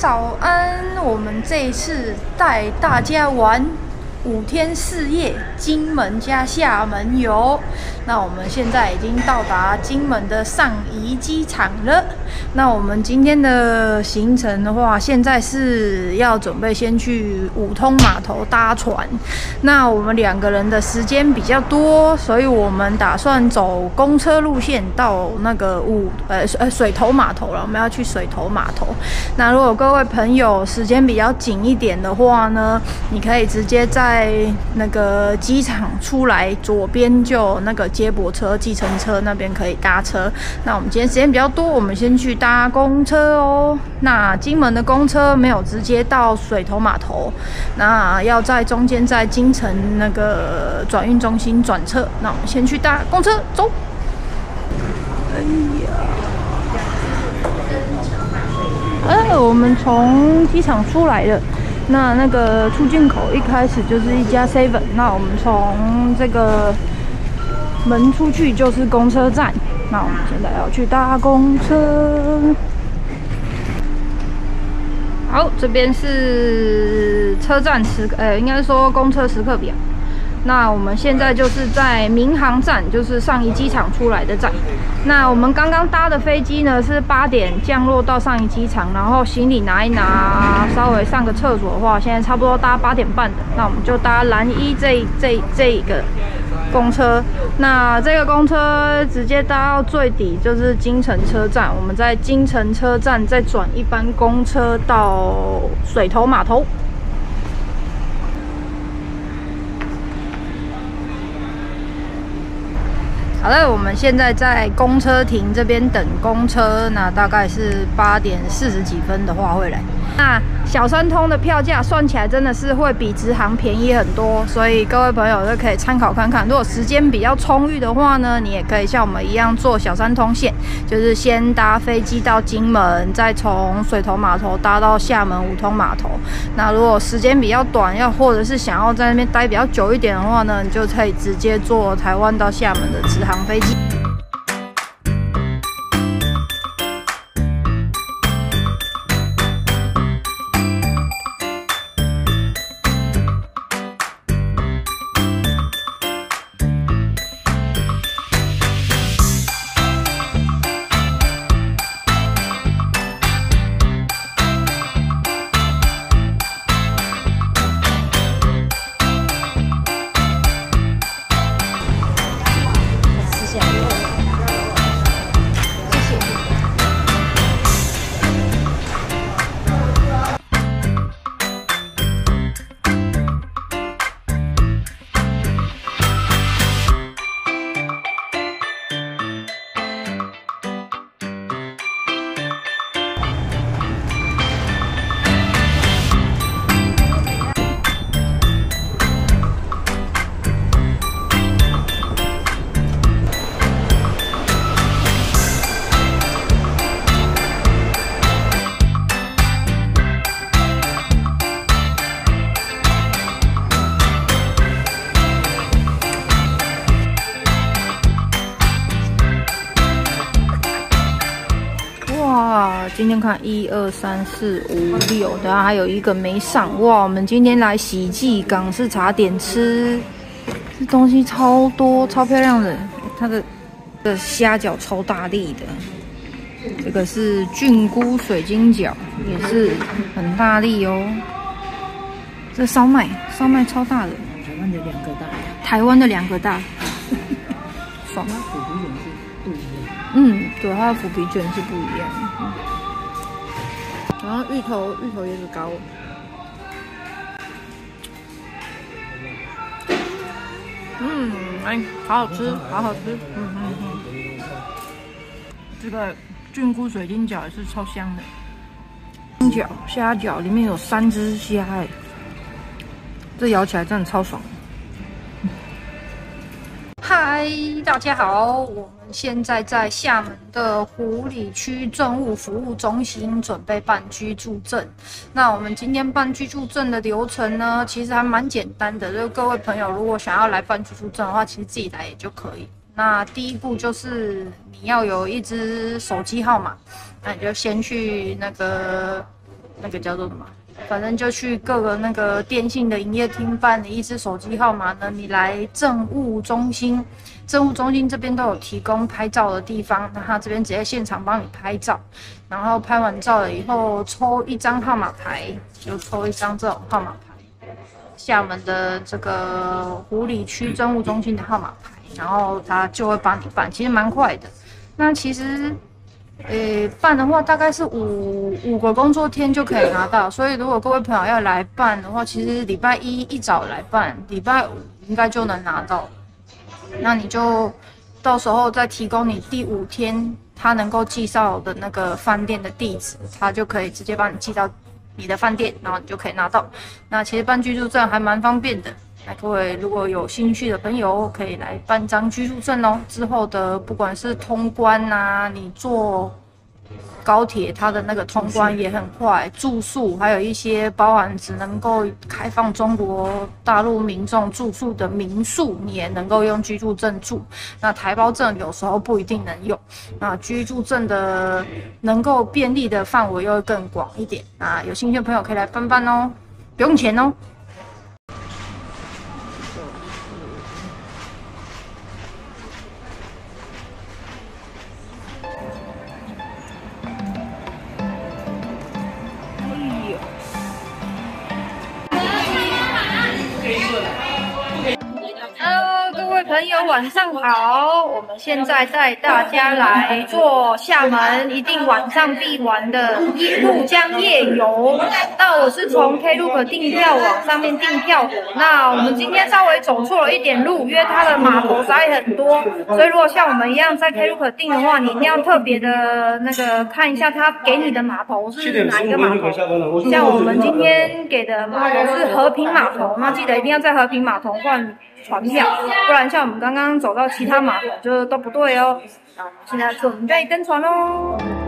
早安！我们这次带大家玩五天四夜金门加厦门游。那我们现在已经到达金门的上宜机场了。那我们今天的行程的话，现在是要准备先去五通码头搭船。那我们两个人的时间比较多，所以我们打算走公车路线到那个五呃呃水头码头了。我们要去水头码头。那如果各位朋友时间比较紧一点的话呢，你可以直接在那个机场出来，左边就那个接驳车、计程车那边可以搭车。那我们今天时间比较多，我们先去搭公车哦。那金门的公车没有直接到水头码头，那要在中间在金城那个转运中心转车。那我们先去搭公车，走。哎呀，哎，我们从机场出来了。那那个出境口一开始就是一家 seven，那我们从这个门出去就是公车站。那我们现在要去搭公车。好，这边是车站时，呃，应该说公车时刻表。那我们现在就是在民航站，就是上一机场出来的站。那我们刚刚搭的飞机呢是八点降落到上一机场，然后行李拿一拿，稍微上个厕所的话，现在差不多搭八点半的。那我们就搭蓝一这这这个公车。那这个公车直接搭到最底就是金城车站，我们在金城车站再转一班公车到水头码头。好了，我们现在在公车亭这边等公车，那大概是八点四十几分的话会来。那小三通的票价算起来真的是会比直航便宜很多，所以各位朋友都可以参考看看。如果时间比较充裕的话呢，你也可以像我们一样坐小三通线，就是先搭飞机到金门，再从水头码头搭到厦门五通码头。那如果时间比较短，要或者是想要在那边待比较久一点的话呢，你就可以直接坐台湾到厦门的直航飞机。看一二三四五六，等下还有一个没上。哇，我们今天来喜记港式茶点吃，这东西超多，超漂亮的。它的的虾饺超大力的，这个是菌菇水晶饺，也是很大力哦。这烧麦，烧麦超大的，台湾的两个大，台湾的两个大，爽。它虎皮卷是不一样。嗯，对，它的腐皮卷是不一样。嗯然后芋头，芋头椰子糕，嗯，哎，好好吃，好好吃，嗯嗯嗯。这个菌菇水晶饺也是超香的，金饺、虾饺里面有三只虾，哎，这咬起来真的超爽。嗨，大家好，我们现在在厦门的湖里区政务服务中心准备办居住证。那我们今天办居住证的流程呢，其实还蛮简单的。就各位朋友如果想要来办居住证的话，其实自己来也就可以。那第一步就是你要有一支手机号码，那你就先去那个那个叫做什么？反正就去各个那个电信的营业厅办理一支手机号码呢，你来政务中心，政务中心这边都有提供拍照的地方，那他这边直接现场帮你拍照，然后拍完照了以后抽一张号码牌，就抽一张这种号码牌，厦门的这个湖里区政务中心的号码牌，然后他就会帮你办，其实蛮快的。那其实。呃，办的话大概是五五个工作天就可以拿到，所以如果各位朋友要来办的话，其实礼拜一一早来办，礼拜五应该就能拿到。那你就到时候再提供你第五天他能够寄到的那个饭店的地址，他就可以直接帮你寄到你的饭店，然后你就可以拿到。那其实办居住证还蛮方便的。那各位如果有兴趣的朋友，可以来办张居住证哦。之后的不管是通关呐，你坐高铁，它的那个通关也很快。住宿还有一些包含只能够开放中国大陆民众住宿的民宿，你也能够用居住证住。那台胞证有时候不一定能用。那居住证的能够便利的范围又会更广一点。啊，有兴趣的朋友可以来办办哦，不用钱哦。朋友晚上好，我们现在带大家来做厦门一定晚上必玩的夜鹭江夜游。那我是从 Klook 订票网上面订票的。那我们今天稍微走错了一点路，因为它的码头塞很多，所以如果像我们一样在 Klook 订的话，你一定要特别的那个看一下他给你的码头是哪一个码头。像我们今天给的码头是和平码头，那记得一定要在和平码头换。船票，不然像我们们刚刚走到其他码头就都不对哦。现在准备登船喽。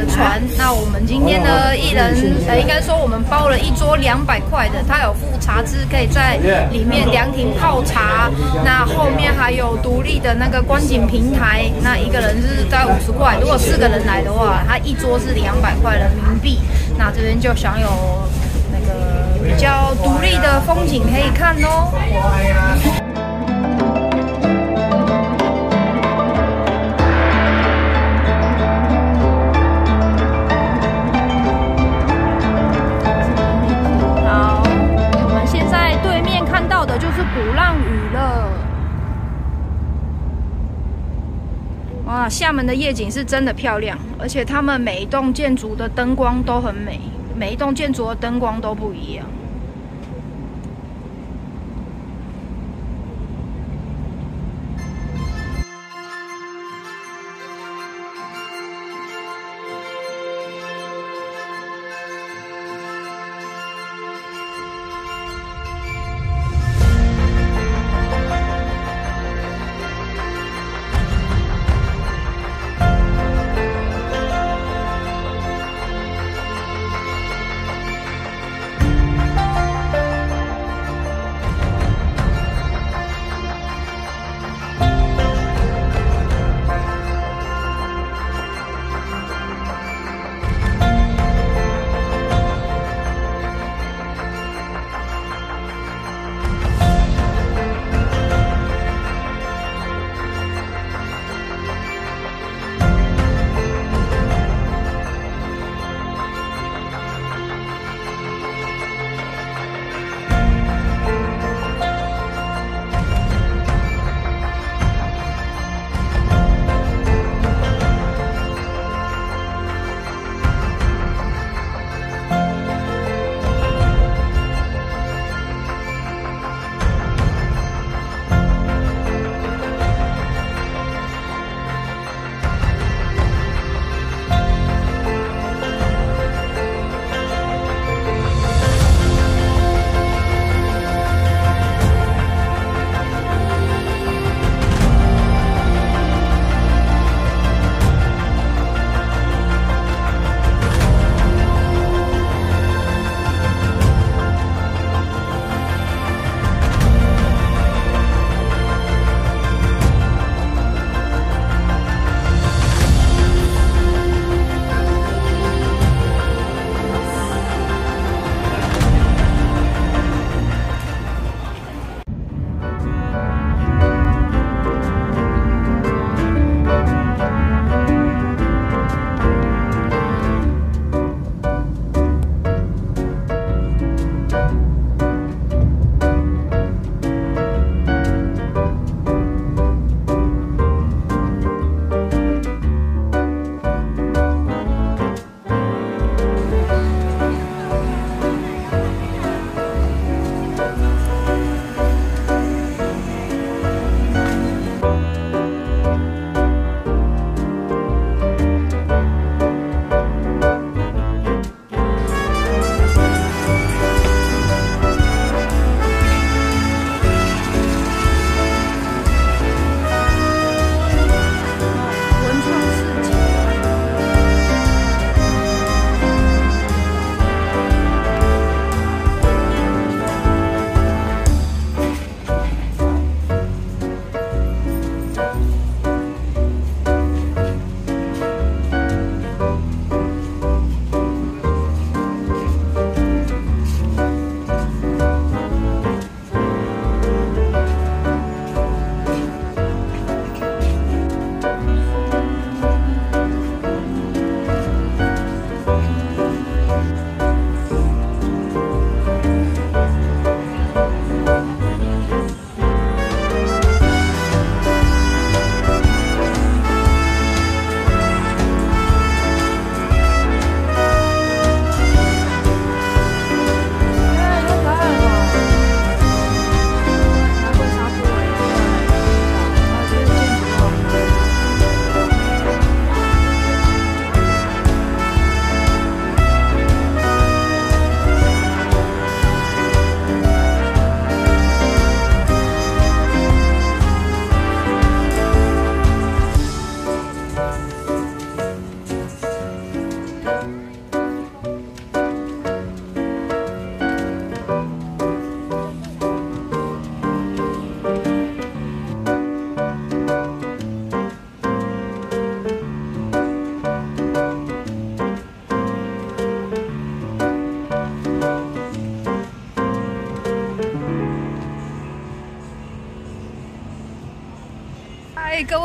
的船。那我们今天呢，一人呃，应该说我们包了一桌两百块的，它有副茶汁，可以在里面凉亭泡茶。那后面还有独立的那个观景平台。那一个人是在五十块，如果四个人来的话，它一桌是两百块人民币。那这边就享有那个比较独立的风景可以看哦。到的就是鼓浪屿了哇，厦门的夜景是真的漂亮，而且他们每一栋建筑的灯光都很美，每一栋建筑的灯光都不一样。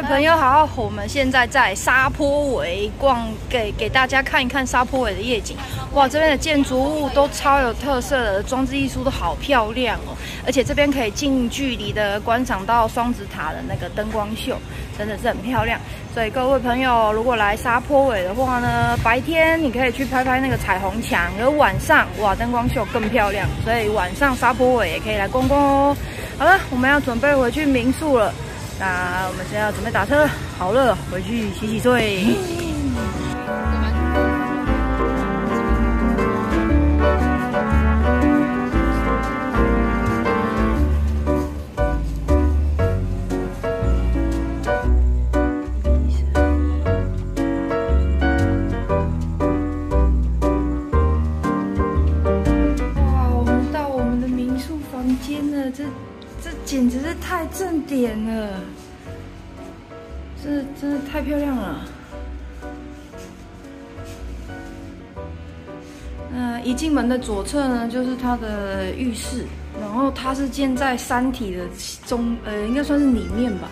位朋友好，我们现在在沙坡尾逛，给给大家看一看沙坡尾的夜景。哇，这边的建筑物都超有特色的，装置艺术都好漂亮哦。而且这边可以近距离的观赏到双子塔的那个灯光秀，真的是很漂亮。所以各位朋友，如果来沙坡尾的话呢，白天你可以去拍拍那个彩虹墙，而晚上哇，灯光秀更漂亮。所以晚上沙坡尾也可以来逛逛哦。好了，我们要准备回去民宿了。那我们现在要准备打车，好热，回去洗洗睡。点了，这真的太漂亮了。那一进门的左侧呢，就是它的浴室，然后它是建在山体的中，呃，应该算是里面吧。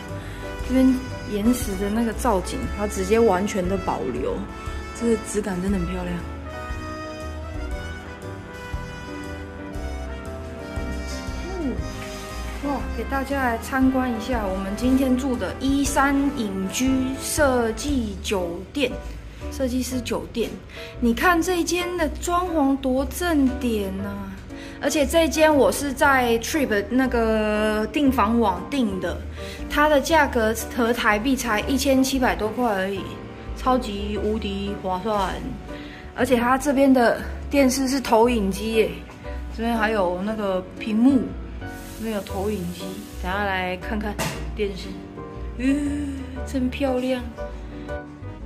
这边岩石的那个造景，它直接完全的保留，这个质感真的很漂亮。给大家来参观一下我们今天住的一山隐居设计酒店，设计师酒店。你看这间的装潢多正点呐、而且这间我是在 Trip 那个订房网订的，它的价格合台币才一千七百多块而已，超级无敌划算。而且它这边的电视是投影机耶，这边还有那个屏幕。没有投影机，等下来看看电视。嗯，真漂亮。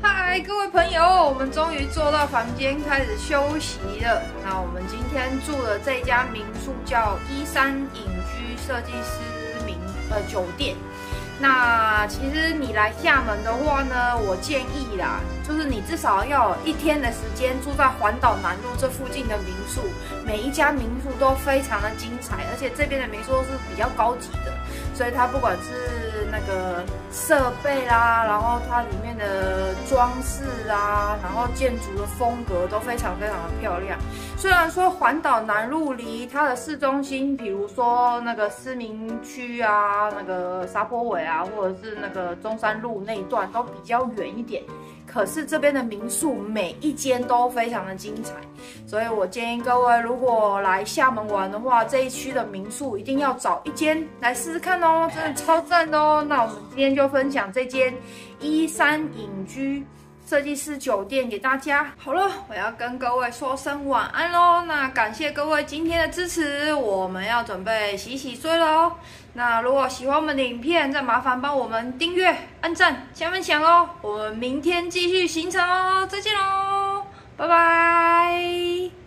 嗨，各位朋友，我们终于坐到房间开始休息了。那我们今天住的这家民宿叫一山隐居设计师民呃酒店。那其实你来厦门的话呢，我建议啦，就是你至少要一天的时间住在环岛南路这附近的民宿，每一家民宿都非常的精彩，而且这边的民宿都是比较高级的，所以它不管是那个设备啦，然后它里面的装饰啊，然后建筑的风格都非常非常的漂亮。虽然说环岛南路离它的市中心，比如说那个思明区啊，那个沙坡尾啊，或者是那个中山路那一段都比较远一点，可是这边的民宿每一间都非常的精彩，所以我建议各位如果来厦门玩的话，这一区的民宿一定要找一间来试试看哦，真的超赞的哦。那我们今天就分享这间一山隐居。设计师酒店给大家。好了，我要跟各位说声晚安喽。那感谢各位今天的支持，我们要准备洗洗睡了哦。那如果喜欢我们的影片，再麻烦帮我们订阅、按赞、加分享哦。我们明天继续行程哦，再见喽，拜拜。